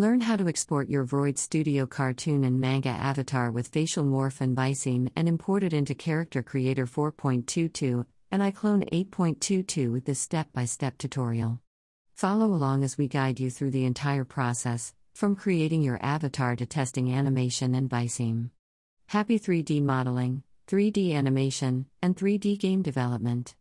Learn how to export your Vroid Studio cartoon and manga avatar with facial morph and Viseme and import it into Character Creator 4.22 and iClone 8.22 with this step by step tutorial. Follow along as we guide you through the entire process, from creating your avatar to testing animation and Viseme. Happy 3D modeling, 3D animation, and 3D game development.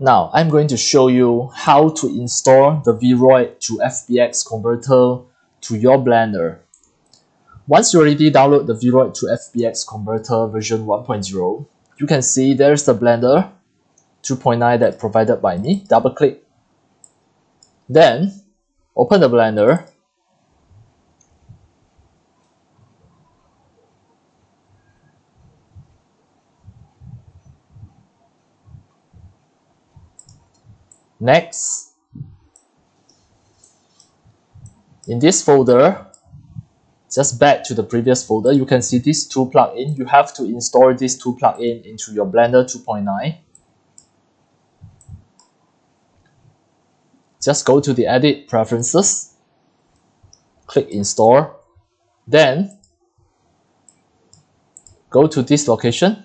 Now, I'm going to show you how to install the Vroid to FBX converter to your Blender. Once you already download the Vroid to FBX converter version 1.0, you can see there's the Blender 2.9 that provided by me. Double click. Then, open the Blender Next, in this folder, just back to the previous folder, you can see these two plugin. You have to install these two plugin into your Blender 2.9. Just go to the Edit Preferences. click install then go to this location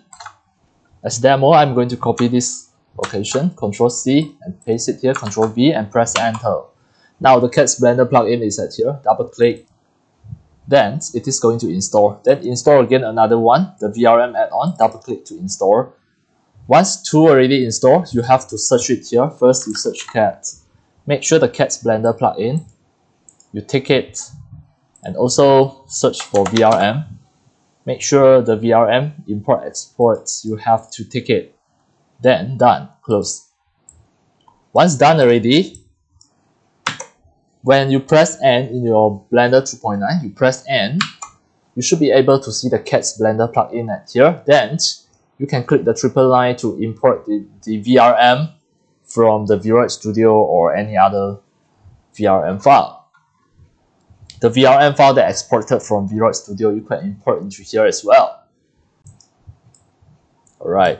as demo I'm going to copy this location control C and paste it here control V and press enter. Now the CATS Blender plugin is at here double click. Then it is going to install. Then install again another one the VRM add-on double click to install. Once two already installed you have to search it here. First you search CATS make sure the CATS Blender plugin you take it. And also search for VRM make sure the VRM import exports you have to take it then done close once done already when you press N in your Blender 2.9 you press N you should be able to see the CATS Blender plugin at here then you can click the triple line to import the, the VRM from the VRoid Studio or any other VRM file the VRM file that exported from VRoid Studio, you can import into here as well. Alright.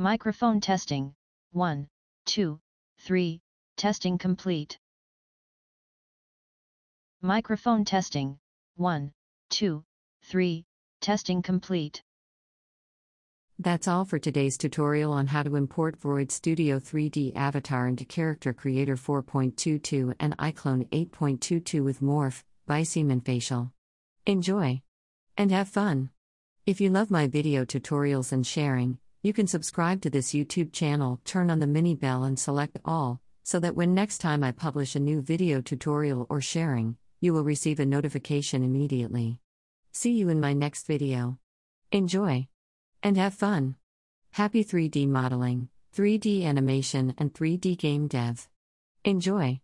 Microphone testing. 1, 2, 3, testing complete. Microphone testing. 1, 2, 3, testing complete. That's all for today's tutorial on how to import Vroid Studio 3D Avatar into Character Creator 4.22 and iClone 8.22 with Morph, Viseme and Facial. Enjoy! And have fun! If you love my video tutorials and sharing, you can subscribe to this YouTube channel, turn on the mini bell and select all, so that when next time I publish a new video tutorial or sharing, you will receive a notification immediately. See you in my next video. Enjoy! And have fun! Happy 3D modeling, 3D animation and 3D game dev. Enjoy!